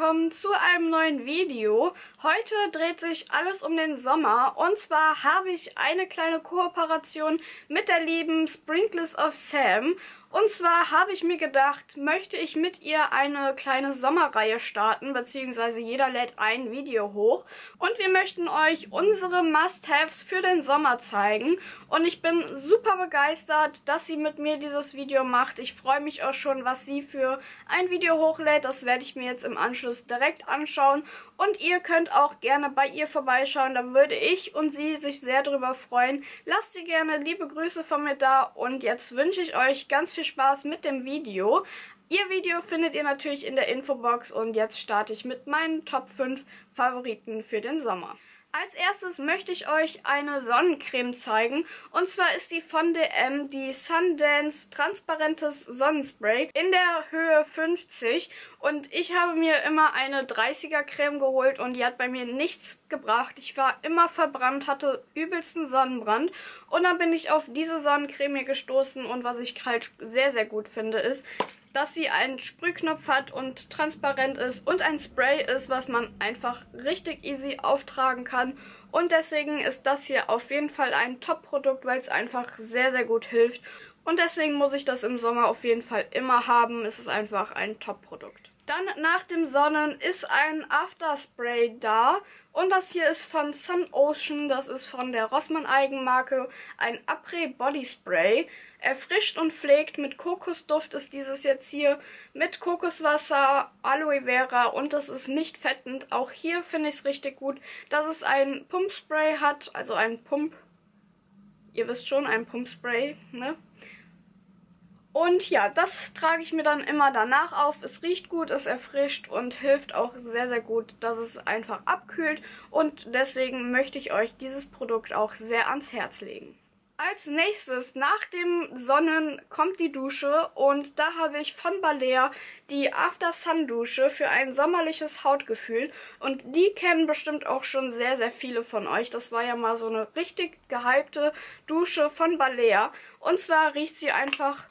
willkommen zu einem neuen Video. Heute dreht sich alles um den Sommer und zwar habe ich eine kleine Kooperation mit der lieben Sprinkless of Sam und zwar habe ich mir gedacht, möchte ich mit ihr eine kleine Sommerreihe starten, beziehungsweise jeder lädt ein Video hoch. Und wir möchten euch unsere Must-Haves für den Sommer zeigen. Und ich bin super begeistert, dass sie mit mir dieses Video macht. Ich freue mich auch schon, was sie für ein Video hochlädt. Das werde ich mir jetzt im Anschluss direkt anschauen. Und ihr könnt auch gerne bei ihr vorbeischauen. Da würde ich und sie sich sehr drüber freuen. Lasst sie gerne liebe Grüße von mir da. Und jetzt wünsche ich euch ganz viel Spaß mit dem Video. Ihr Video findet ihr natürlich in der Infobox. Und jetzt starte ich mit meinen Top 5 Favoriten für den Sommer. Als erstes möchte ich euch eine Sonnencreme zeigen. Und zwar ist die von DM die Sundance Transparentes Sonnenspray in der Höhe 50. Und ich habe mir immer eine 30er Creme geholt und die hat bei mir nichts gebracht. Ich war immer verbrannt, hatte übelsten Sonnenbrand. Und dann bin ich auf diese Sonnencreme hier gestoßen und was ich halt sehr, sehr gut finde ist, dass sie einen Sprühknopf hat und transparent ist und ein Spray ist, was man einfach richtig easy auftragen kann. Und deswegen ist das hier auf jeden Fall ein Top-Produkt, weil es einfach sehr, sehr gut hilft. Und deswegen muss ich das im Sommer auf jeden Fall immer haben. Es ist einfach ein Top-Produkt. Dann nach dem Sonnen ist ein Afterspray da. Und das hier ist von Sun Ocean. Das ist von der Rossmann Eigenmarke. Ein Après Body Spray. Erfrischt und pflegt mit Kokosduft ist dieses jetzt hier mit Kokoswasser, Aloe Vera und das ist nicht fettend. Auch hier finde ich es richtig gut, dass es ein Pumpspray hat, also ein Pump, ihr wisst schon, ein Pumpspray, ne? Und ja, das trage ich mir dann immer danach auf. Es riecht gut, es erfrischt und hilft auch sehr, sehr gut, dass es einfach abkühlt. Und deswegen möchte ich euch dieses Produkt auch sehr ans Herz legen. Als nächstes, nach dem Sonnen, kommt die Dusche und da habe ich von Balea die After Sun Dusche für ein sommerliches Hautgefühl und die kennen bestimmt auch schon sehr, sehr viele von euch. Das war ja mal so eine richtig gehypte Dusche von Balea und zwar riecht sie einfach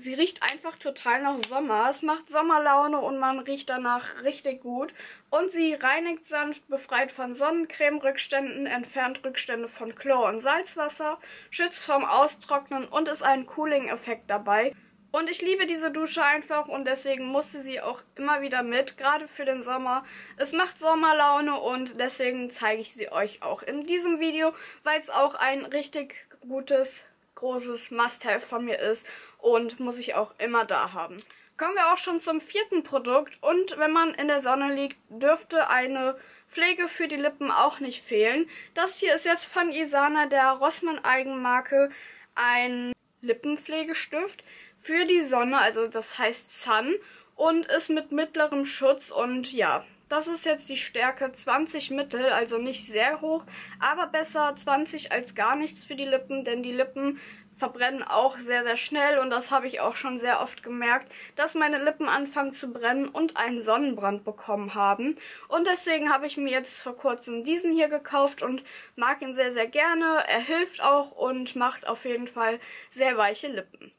Sie riecht einfach total nach Sommer. Es macht Sommerlaune und man riecht danach richtig gut. Und sie reinigt sanft, befreit von Sonnencreme-Rückständen, entfernt Rückstände von Chlor- und Salzwasser, schützt vom Austrocknen und ist ein Cooling-Effekt dabei. Und ich liebe diese Dusche einfach und deswegen musste sie auch immer wieder mit, gerade für den Sommer. Es macht Sommerlaune und deswegen zeige ich sie euch auch in diesem Video, weil es auch ein richtig gutes, großes Must-Have von mir ist und muss ich auch immer da haben. Kommen wir auch schon zum vierten Produkt und wenn man in der Sonne liegt, dürfte eine Pflege für die Lippen auch nicht fehlen. Das hier ist jetzt von Isana, der Rossmann Eigenmarke, ein Lippenpflegestift für die Sonne, also das heißt Sun und ist mit mittlerem Schutz und ja, das ist jetzt die Stärke 20 Mittel, also nicht sehr hoch, aber besser 20 als gar nichts für die Lippen, denn die Lippen verbrennen auch sehr, sehr schnell und das habe ich auch schon sehr oft gemerkt, dass meine Lippen anfangen zu brennen und einen Sonnenbrand bekommen haben. Und deswegen habe ich mir jetzt vor kurzem diesen hier gekauft und mag ihn sehr, sehr gerne. Er hilft auch und macht auf jeden Fall sehr weiche Lippen.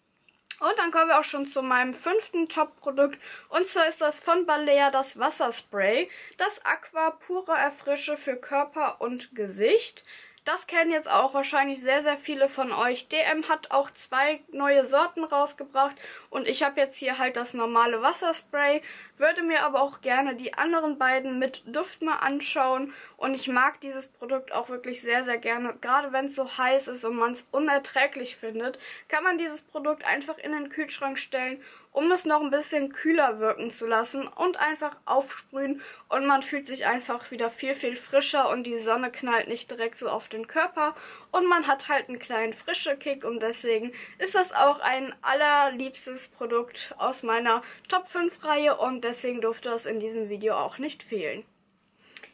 Und dann kommen wir auch schon zu meinem fünften Top-Produkt. Und zwar ist das von Balea das Wasserspray. Das Aqua pure Erfrische für Körper und Gesicht. Das kennen jetzt auch wahrscheinlich sehr, sehr viele von euch. DM hat auch zwei neue Sorten rausgebracht und ich habe jetzt hier halt das normale Wasserspray, würde mir aber auch gerne die anderen beiden mit Duft mal anschauen und ich mag dieses Produkt auch wirklich sehr, sehr gerne. Gerade wenn es so heiß ist und man es unerträglich findet, kann man dieses Produkt einfach in den Kühlschrank stellen um es noch ein bisschen kühler wirken zu lassen und einfach aufsprühen und man fühlt sich einfach wieder viel, viel frischer und die Sonne knallt nicht direkt so auf den Körper und man hat halt einen kleinen frische Kick und deswegen ist das auch ein allerliebstes Produkt aus meiner Top 5 Reihe und deswegen durfte das in diesem Video auch nicht fehlen.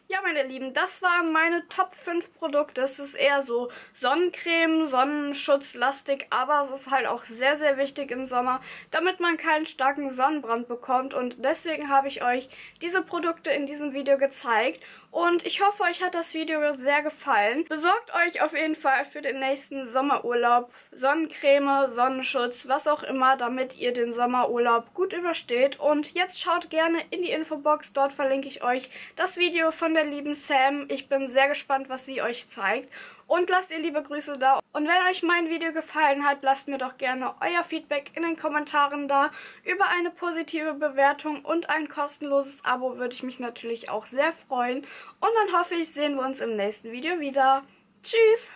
Ja, meine Lieben, das waren meine Top 5 Produkte. Es ist eher so Sonnencreme, Sonnenschutzlastig, aber es ist halt auch sehr, sehr wichtig im Sommer, damit man keinen starken Sonnenbrand bekommt. Und deswegen habe ich euch diese Produkte in diesem Video gezeigt. Und ich hoffe, euch hat das Video sehr gefallen. Besorgt euch auf jeden Fall für den nächsten Sommerurlaub Sonnencreme, Sonnenschutz, was auch immer, damit ihr den Sommerurlaub gut übersteht. Und jetzt schaut gerne in die Infobox, dort verlinke ich euch das Video von der lieben Sam. Ich bin sehr gespannt, was sie euch zeigt. Und lasst ihr liebe Grüße da. Und wenn euch mein Video gefallen hat, lasst mir doch gerne euer Feedback in den Kommentaren da. Über eine positive Bewertung und ein kostenloses Abo würde ich mich natürlich auch sehr freuen. Und dann hoffe ich, sehen wir uns im nächsten Video wieder. Tschüss!